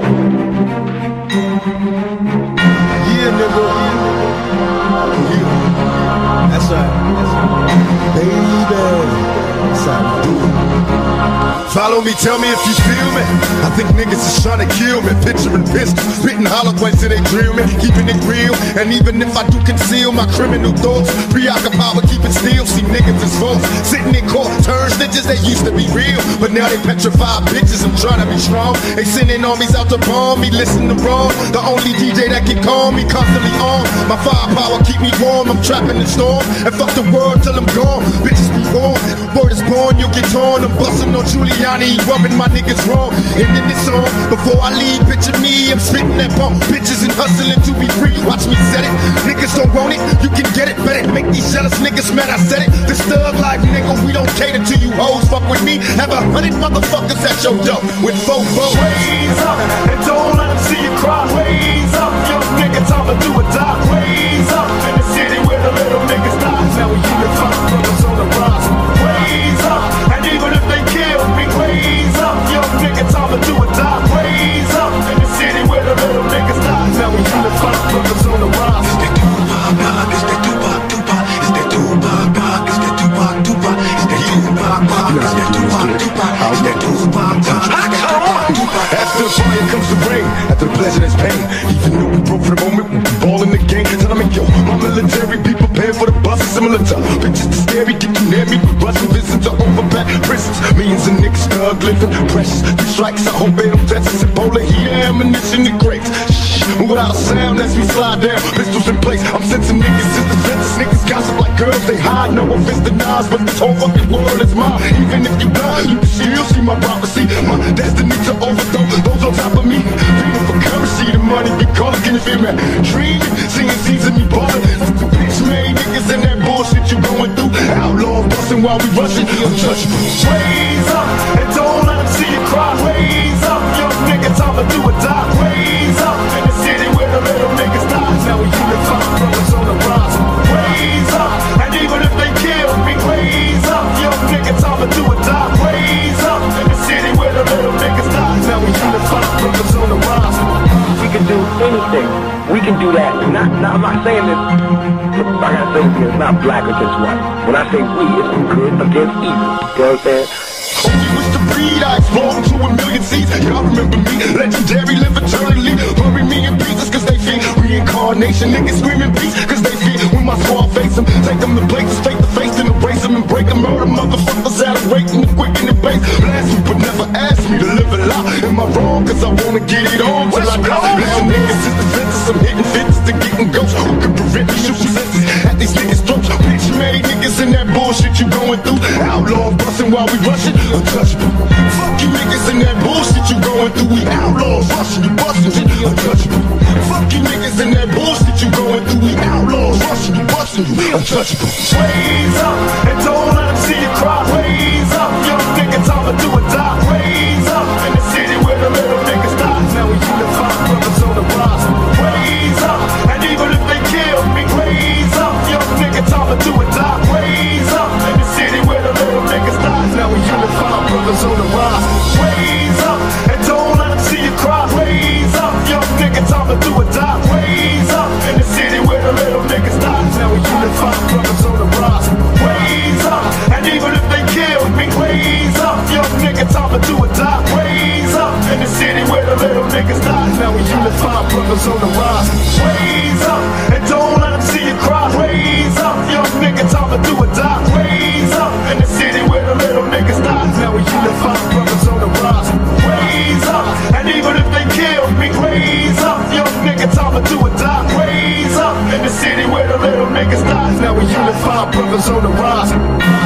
Yeah, nigga. Yeah. That's right. That's right. Baby. Follow me, tell me if you feel me. I think niggas is trying to kill me. Picturing pistols, spitting hollow points till they drill me. Keeping it real, and even if I do conceal my criminal thoughts, preoccupied with keeping still. See niggas as folks sitting in court, turn snitches. that used to be real, but now they petrified bitches. I'm trying to be strong. They sending armies out to bomb me. Listen to wrong. The only DJ that can calm me, constantly on. My firepower keep me warm. I'm trapping the storm, and fuck the world till I'm gone. Bitches be warm. Word is born, you'll get torn. I'm busting on Giuliani, rubbing my niggas wrong. And in this song, before I leave, picture me, I'm spitting that bump. Bitches and hustling to be free. Watch me set it. Niggas don't want it, you can get it. Bet it. Make these jealous niggas mad, I said it. This thug life, nigga, we don't cater to you hoes. Fuck with me, have a hundred motherfuckers at your door with four foes. Raise up and don't let them see you cry. Raise up, young nigga, time to do a pain. Even though we broke for the moment, we ball in the game. Tell me, yo, my military be prepared for the bus, similar to bitches to scary, get you near me. We busting visits to overpack prisons. Millions of niggas thug living precious. These strikes, I hope they don't test us. Ebola, heat, ammunition, and. Shh, without sound as we slide down, pistols in place. I'm sensing niggas in the. Niggas gossip like girls, they hide. No offense Nas, but this whole fucking world is mine. Even if you die, you can still see my prophecy. My destiny to overthrow money be calling, can you feel me? Dreaming, seeing scenes me ballin'. Bitch made niggas in that bullshit you going through. Outlaw bustin' while we rushing, untouchable. Raise up I'm not saying that, like I say, it's not black against white. When I say we, it's good against evil. You know what I'm saying? Breed, I explode into a million seeds. Y'all remember me, legendary, live eternally. Hurry, me in pieces, cause they feed. Reincarnation, niggas screaming peace, cause they feed. When my squad face them, take them to places, take the face, and erase them and break them. Murder motherfuckers out of waiting, quick in the base. Blast me, but never ask me to live a lie. Am I wrong? Cause I wanna get it on till I die. Listen, niggas, it's the fences, I'm hitting 50. You going through. Outlaw busting while we rushing, untouchable. Fuck you niggas in that bullshit you going through. We outlaws rushing, you busting shit, untouchable. Fuck you niggas in that bullshit you going through. We outlaws rushing, you busting you, untouchable. Raise up and don't to do a die. Raise up in the city where the little niggas die. Now we unify, brothers on the rise. Raise up, and even if they kill me, raise up, young nigga, time to do a die. Raise up in the city where the little niggas die. Now we unify, brothers on the rise.